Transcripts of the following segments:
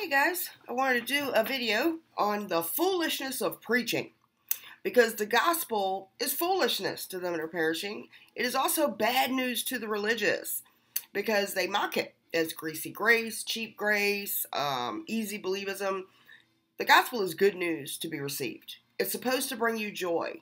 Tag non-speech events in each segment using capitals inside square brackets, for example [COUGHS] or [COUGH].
Hey guys, I wanted to do a video on the foolishness of preaching because the gospel is foolishness to them that are perishing. It is also bad news to the religious because they mock it as greasy grace, cheap grace, um, easy believism. The gospel is good news to be received. It's supposed to bring you joy.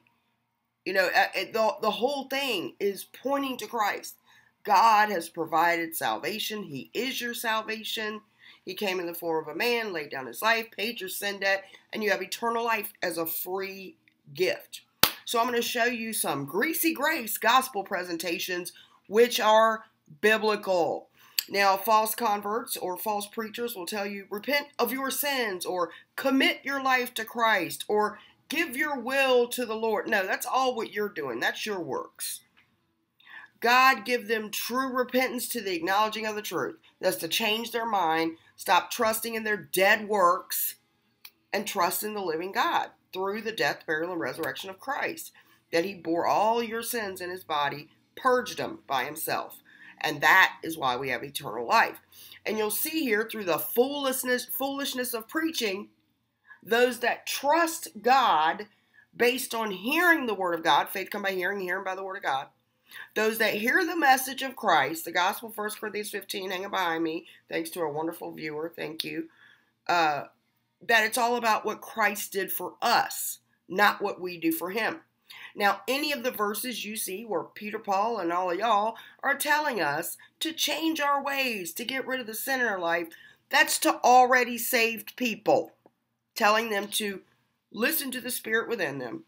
You know, the, the whole thing is pointing to Christ. God has provided salvation, He is your salvation. He came in the form of a man, laid down his life, paid your sin debt, and you have eternal life as a free gift. So I'm going to show you some greasy grace gospel presentations which are biblical. Now, false converts or false preachers will tell you repent of your sins or commit your life to Christ or give your will to the Lord. No, that's all what you're doing. That's your works. God give them true repentance to the acknowledging of the truth. That's to change their mind, stop trusting in their dead works, and trust in the living God through the death, burial, and resurrection of Christ. That he bore all your sins in his body, purged them by himself. And that is why we have eternal life. And you'll see here through the foolishness, foolishness of preaching, those that trust God based on hearing the word of God, faith come by hearing, hearing by the word of God, those that hear the message of Christ, the gospel, 1 Corinthians 15, hanging behind me, thanks to a wonderful viewer, thank you, uh, that it's all about what Christ did for us, not what we do for him. Now, any of the verses you see where Peter, Paul, and all of y'all are telling us to change our ways, to get rid of the sin in our life, that's to already saved people, telling them to listen to the Spirit within them,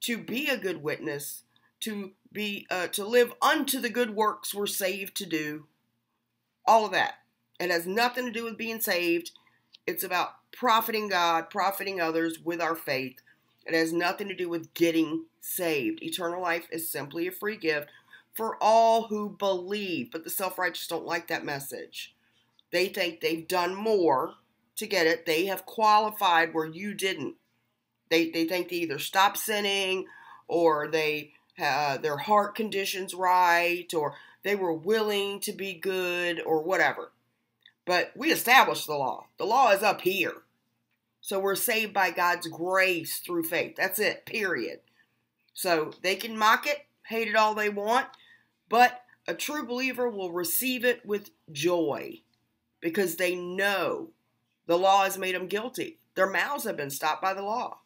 to be a good witness, to be uh, to live unto the good works we're saved to do. All of that. It has nothing to do with being saved. It's about profiting God, profiting others with our faith. It has nothing to do with getting saved. Eternal life is simply a free gift for all who believe. But the self righteous don't like that message. They think they've done more to get it, they have qualified where you didn't. They, they think they either stop sinning or they uh, their heart conditions right, or they were willing to be good, or whatever. But we established the law. The law is up here. So we're saved by God's grace through faith. That's it, period. So they can mock it, hate it all they want, but a true believer will receive it with joy because they know the law has made them guilty. Their mouths have been stopped by the law.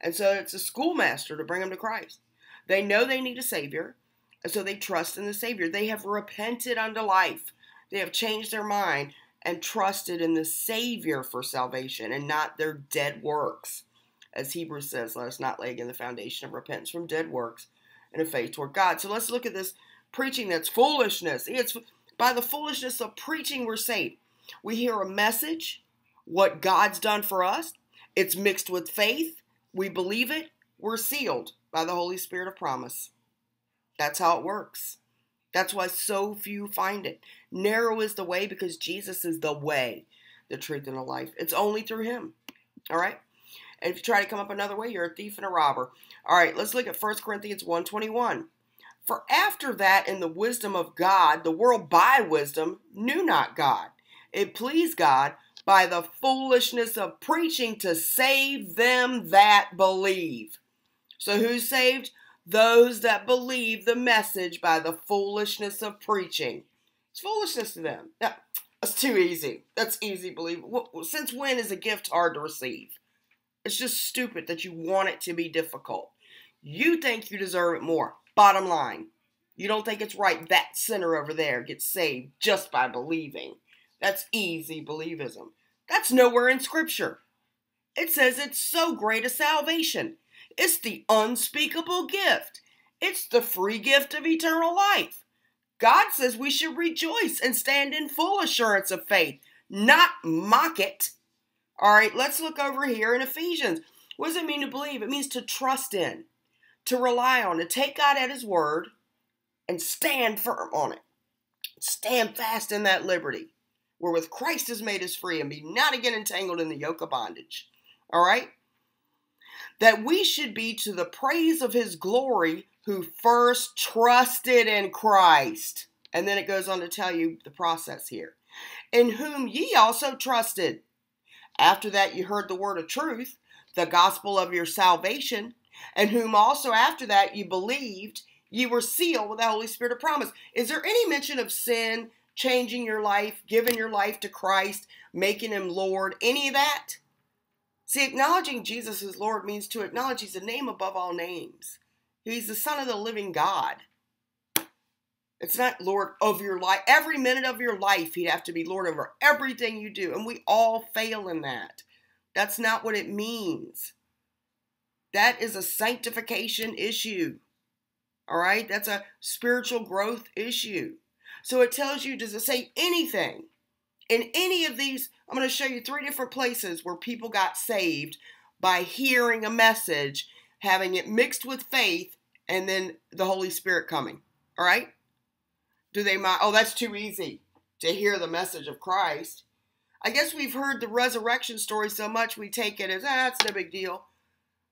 And so it's a schoolmaster to bring them to Christ. They know they need a Savior, and so they trust in the Savior. They have repented unto life, they have changed their mind and trusted in the Savior for salvation and not their dead works. As Hebrews says, let us not lay again the foundation of repentance from dead works and a faith toward God. So let's look at this preaching that's foolishness. It's by the foolishness of preaching we're saved. We hear a message, what God's done for us. It's mixed with faith. We believe it. We're sealed by the Holy Spirit of promise. That's how it works. That's why so few find it. Narrow is the way because Jesus is the way, the truth, and the life. It's only through Him. All right? And if you try to come up another way, you're a thief and a robber. All right, let's look at 1 Corinthians 1.21. For after that, in the wisdom of God, the world by wisdom knew not God. It pleased God by the foolishness of preaching to save them that believe. So who's saved? Those that believe the message by the foolishness of preaching. It's foolishness to them. That's too easy. That's easy, believe. Since when is a gift hard to receive? It's just stupid that you want it to be difficult. You think you deserve it more. Bottom line. You don't think it's right that sinner over there gets saved just by believing. That's easy believism. That's nowhere in Scripture. It says it's so great a salvation. It's the unspeakable gift. It's the free gift of eternal life. God says we should rejoice and stand in full assurance of faith, not mock it. All right, let's look over here in Ephesians. What does it mean to believe? It means to trust in, to rely on, to take God at His word and stand firm on it. Stand fast in that liberty, wherewith Christ has made us free, and be not again entangled in the yoke of bondage. All right? That we should be to the praise of his glory who first trusted in Christ. And then it goes on to tell you the process here. in whom ye also trusted. After that you heard the word of truth, the gospel of your salvation, and whom also after that you believed, ye were sealed with the Holy Spirit of promise. Is there any mention of sin, changing your life, giving your life to Christ, making him Lord, any of that? See, acknowledging Jesus as Lord means to acknowledge he's a name above all names. He's the Son of the living God. It's not Lord of your life. Every minute of your life, He'd have to be Lord over everything you do. And we all fail in that. That's not what it means. That is a sanctification issue. All right? That's a spiritual growth issue. So it tells you, does it say anything? In any of these, I'm going to show you three different places where people got saved by hearing a message, having it mixed with faith, and then the Holy Spirit coming. All right? Do they mind? Oh, that's too easy to hear the message of Christ. I guess we've heard the resurrection story so much we take it as, ah, that's no big deal.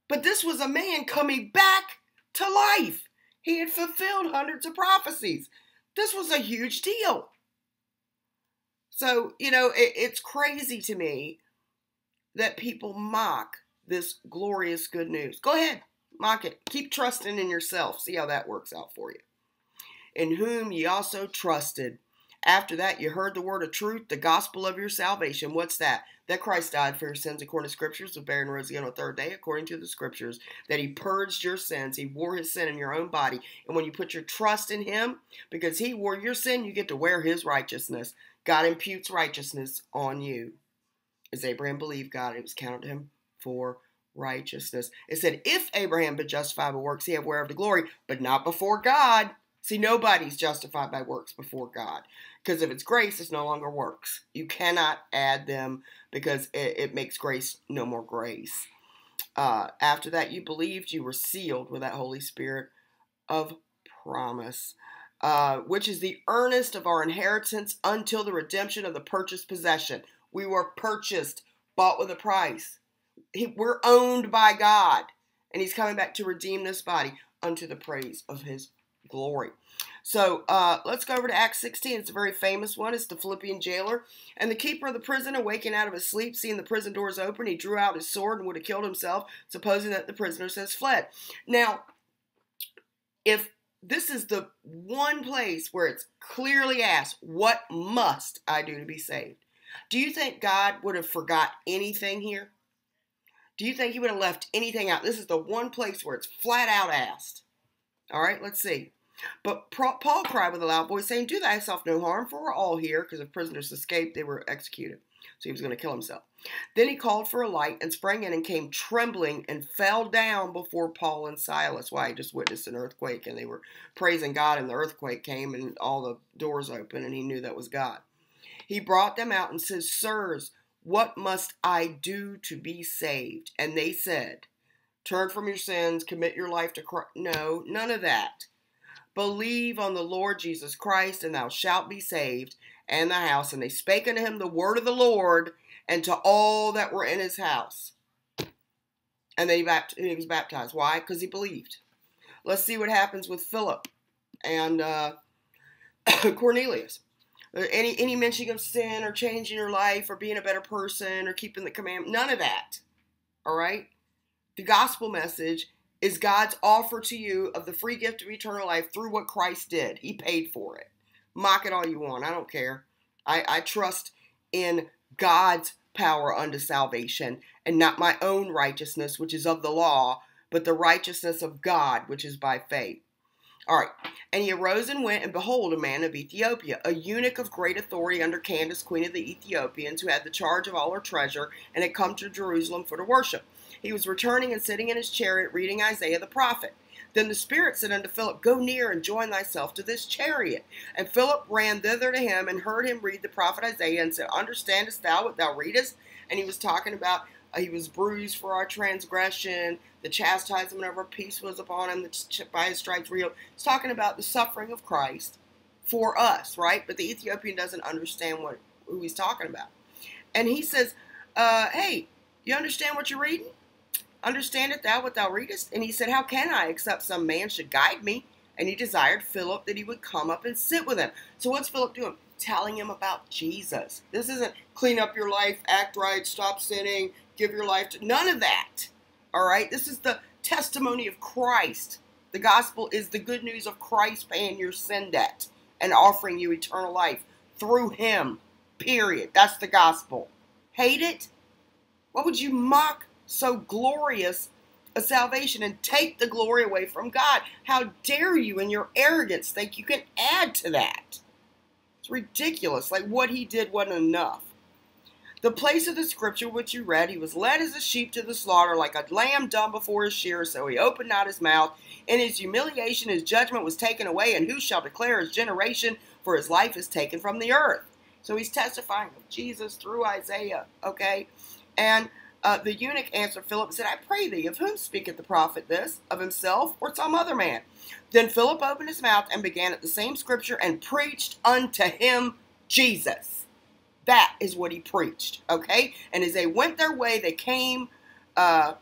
But this was a man coming back to life. He had fulfilled hundreds of prophecies. This was a huge deal. So, you know, it, it's crazy to me that people mock this glorious good news. Go ahead, mock it. Keep trusting in yourself. See how that works out for you in whom ye also trusted. After that, you heard the word of truth, the gospel of your salvation. What's that? That Christ died for your sins according to scriptures, was buried and rose again on the third day according to the scriptures, that he purged your sins. He wore his sin in your own body. And when you put your trust in him, because he wore your sin, you get to wear his righteousness. God imputes righteousness on you. As Abraham believed God, it was counted to him for righteousness. It said, If Abraham be justified by works, he have whereof the glory, but not before God. See, nobody's justified by works before God. Because if it's grace, it's no longer works. You cannot add them because it, it makes grace no more grace. Uh, after that, you believed, you were sealed with that Holy Spirit of promise, uh, which is the earnest of our inheritance until the redemption of the purchased possession. We were purchased, bought with a price. He, we're owned by God, and He's coming back to redeem this body unto the praise of His glory. So uh, let's go over to Acts 16. It's a very famous one. It's the Philippian jailer. And the keeper of the prison, awaking out of his sleep, seeing the prison doors open, he drew out his sword and would have killed himself, supposing that the prisoners has fled. Now, if this is the one place where it's clearly asked, What must I do to be saved? Do you think God would have forgot anything here? Do you think he would have left anything out? This is the one place where it's flat out asked. All right, let's see. But Paul cried with a loud voice, saying, Do thyself no harm, for we're all here, because if prisoners escaped, they were executed. So he was going to kill himself. Then he called for a light and sprang in and came trembling and fell down before Paul and Silas. Why? he just witnessed an earthquake and they were praising God, and the earthquake came and all the doors opened, and he knew that was God. He brought them out and says, Sirs, what must I do to be saved? And they said, Turn from your sins, commit your life to Christ. No, none of that. Believe on the Lord Jesus Christ, and thou shalt be saved, and the house. And they spake unto him the word of the Lord, and to all that were in his house. And then he, he was baptized. Why? Because he believed. Let's see what happens with Philip and uh, [COUGHS] Cornelius. Any any mention of sin or changing your life or being a better person or keeping the commandment? None of that. All right. The gospel message is God's offer to you of the free gift of eternal life through what Christ did. He paid for it. Mock it all you want. I don't care. I, I trust in God's power unto salvation and not my own righteousness, which is of the law, but the righteousness of God, which is by faith. All right. And he arose and went, and behold, a man of Ethiopia, a eunuch of great authority under Candace, queen of the Ethiopians, who had the charge of all her treasure, and had come to Jerusalem for to worship. He was returning and sitting in his chariot reading Isaiah the prophet. Then the Spirit said unto Philip, Go near and join thyself to this chariot. And Philip ran thither to him and heard him read the prophet Isaiah and said, Understandest thou what thou readest? And he was talking about uh, he was bruised for our transgression, the chastisement of our peace was upon him, by his stripes healed. He's talking about the suffering of Christ for us, right? But the Ethiopian doesn't understand what who he's talking about. And he says, uh, Hey, you understand what you're reading? Understandest thou what thou readest? And he said, How can I, except some man should guide me? And he desired Philip that he would come up and sit with him. So what's Philip doing? telling him about Jesus. This isn't clean up your life, act right, stop sinning, give your life to none of that. All right? This is the testimony of Christ. The gospel is the good news of Christ paying your sin debt and offering you eternal life through him. Period. That's the gospel. Hate it? What would you mock so glorious a salvation and take the glory away from God? How dare you in your arrogance think you can add to that? It's ridiculous. Like what he did wasn't enough. The place of the scripture which you read, he was led as a sheep to the slaughter, like a lamb dumb before his shearer, so he opened not his mouth. In his humiliation, his judgment was taken away, and who shall declare his generation? For his life is taken from the earth. So he's testifying of Jesus through Isaiah, okay? And uh, the eunuch answered Philip and said, I pray thee, of whom speaketh the prophet this? Of himself or some other man? Then Philip opened his mouth and began at the same scripture and preached unto him Jesus. That is what he preached, okay? And as they went their way, they came uh,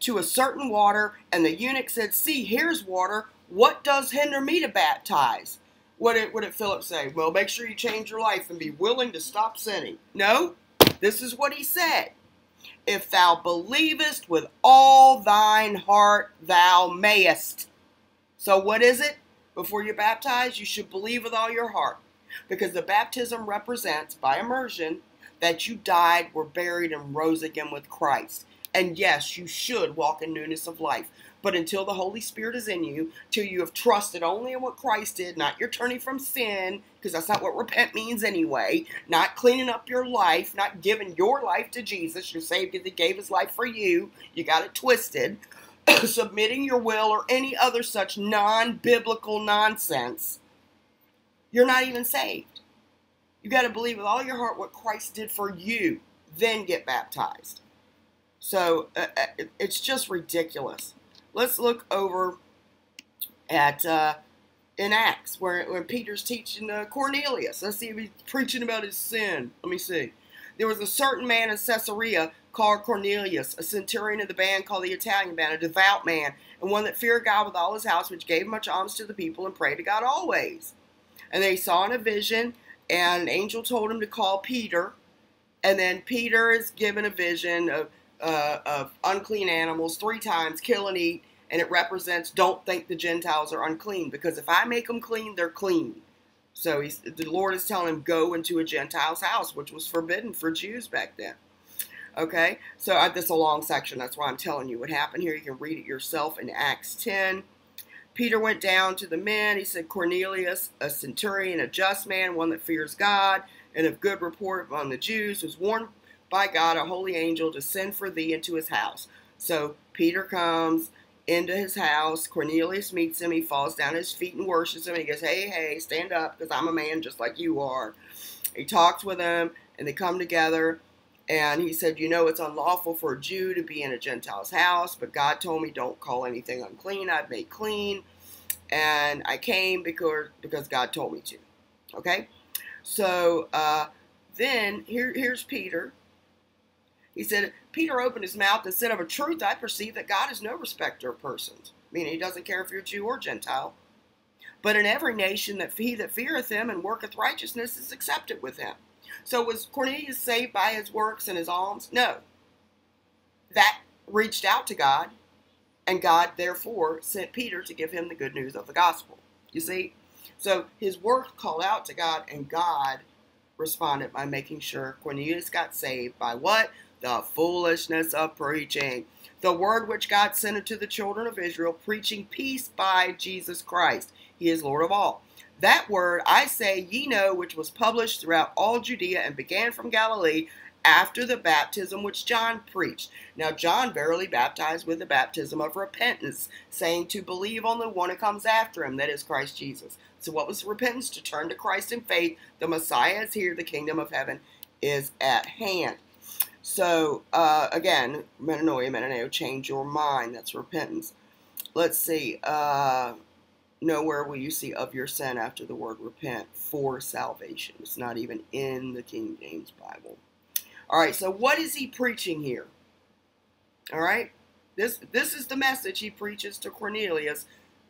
to a certain water, and the eunuch said, See, here's water. What does hinder me to baptize? What did, what did Philip say? Well, make sure you change your life and be willing to stop sinning. No, this is what he said. If thou believest with all thine heart, thou mayest. So, what is it? Before you baptize, you should believe with all your heart because the baptism represents, by immersion, that you died, were buried, and rose again with Christ. And yes, you should walk in newness of life. But until the Holy Spirit is in you, till you have trusted only in what Christ did, not your turning from sin, because that's not what repent means anyway, not cleaning up your life, not giving your life to Jesus. Saved because He gave His life for you. You got it twisted. [CLEARS THROAT] Submitting your will or any other such non biblical nonsense you're not even saved. You got to believe with all your heart what Christ did for you, then get baptized. So uh, uh it's just ridiculous. Let's look over at uh, in Acts where when Peter's teaching uh, Cornelius. Let's see if he's preaching about his sin. Let me see. There was a certain man in Caesarea called Cornelius, a centurion of the band called the Italian band, a devout man, and one that feared God with all his house, which gave much alms to the people and prayed to God always. And they saw in a vision, and an angel told him to call Peter. And then Peter is given a vision of, uh, of unclean animals three times, kill and eat. And it represents don't think the Gentiles are unclean, because if I make them clean, they're clean. So he's, the Lord is telling him, go into a Gentile's house, which was forbidden for Jews back then. Okay, so I, this is a long section. That's why I'm telling you what happened here. You can read it yourself in Acts 10. Peter went down to the men. He said, Cornelius, a centurion, a just man, one that fears God, and of good report among the Jews, was warned by God, a holy angel, to send for thee into his house. So Peter comes into his house. Cornelius meets him. He falls down his feet and worships him. He goes, Hey, hey, stand up, because I'm a man just like you are. He talks with him, and they come together. And he said, You know, it's unlawful for a Jew to be in a Gentile's house, but God told me, Don't call anything unclean. I've made clean. And I came because, because God told me to. Okay? So uh, then here, here's Peter. He said, Peter opened his mouth and said, Of a truth, I perceive that God is no respecter of persons, meaning he doesn't care if you're Jew or Gentile. But in every nation that he that feareth him and worketh righteousness is accepted with him. So was Cornelius saved by his works and his alms? No. That reached out to God, and God therefore sent Peter to give him the good news of the gospel. You see? So his work called out to God, and God responded by making sure Cornelius got saved by what? The foolishness of preaching. The word which God sent unto the children of Israel, preaching peace by Jesus Christ. He is Lord of all. That word I say ye know, which was published throughout all Judea and began from Galilee after the baptism which John preached. Now, John verily baptized with the baptism of repentance, saying to believe on the one who comes after him, that is Christ Jesus. So, what was repentance? To turn to Christ in faith. The Messiah is here, the kingdom of heaven is at hand. So, uh, again, metanoia, metaneo, change your mind. That's repentance. Let's see. Uh, nowhere will you see of your sin after the word repent for salvation. It's not even in the King James Bible. All right, so what is he preaching here? All right, this this is the message he preaches to Cornelius,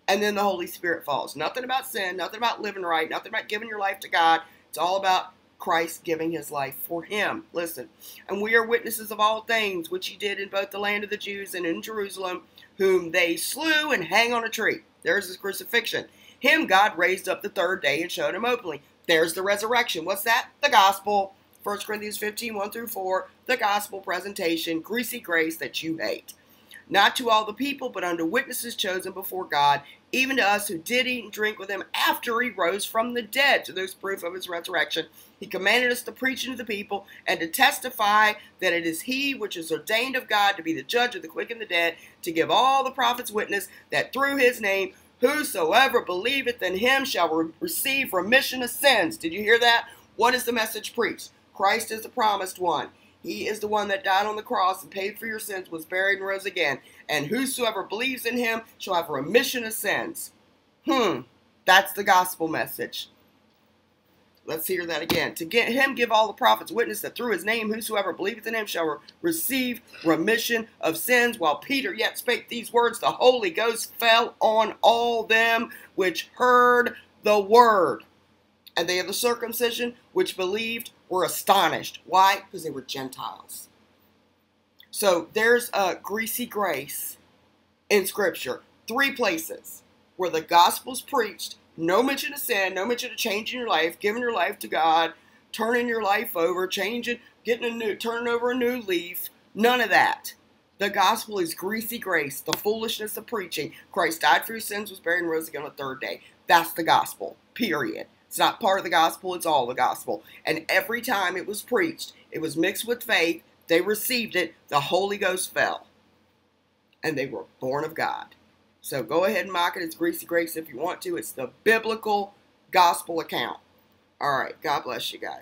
and then the Holy Spirit falls. Nothing about sin, nothing about living right, nothing about giving your life to God. It's all about Christ giving his life for him. Listen, and we are witnesses of all things which he did in both the land of the Jews and in Jerusalem, whom they slew and hang on a tree. There's his crucifixion. Him God raised up the third day and showed him openly. There's the resurrection. What's that? The gospel. 1 Corinthians 15, 1 through 4, the gospel presentation, greasy grace that you hate not to all the people, but unto witnesses chosen before God, even to us who did eat and drink with him after he rose from the dead. So there's proof of his resurrection. He commanded us to preach unto the people and to testify that it is he which is ordained of God to be the judge of the quick and the dead, to give all the prophets witness that through his name whosoever believeth in him shall re- receive remission of sins. Did you hear that? What is the message preached? Christ is the promised one. He is the one that died on the cross and paid for your sins, was buried and rose again. And whosoever believes in him shall have remission of sins. Hmm, that's the gospel message. Let's hear that again. To get him give all the prophets witness that through his name whosoever believeth in him shall re- receive remission of sins. While Peter yet spake these words, the Holy Ghost fell on all them which heard the word. And they of the circumcision which believed were astonished. Why? Because they were Gentiles. So there's a greasy grace in Scripture. Three places where the gospel's preached, no mention of sin, no mention of changing your life, giving your life to God, turning your life over, changing, getting a new, turning over a new leaf. None of that. The gospel is greasy grace, the foolishness of preaching. Christ died for your sins, was buried, and rose again on the third day. That's the gospel. Period. It's not part of the gospel, it's all the gospel. And every time it was preached, it was mixed with faith, they received it, the Holy Ghost fell. And they were born of God. So go ahead and mock it. It's greasy grace if you want to. It's the biblical gospel account. All right. God bless you guys.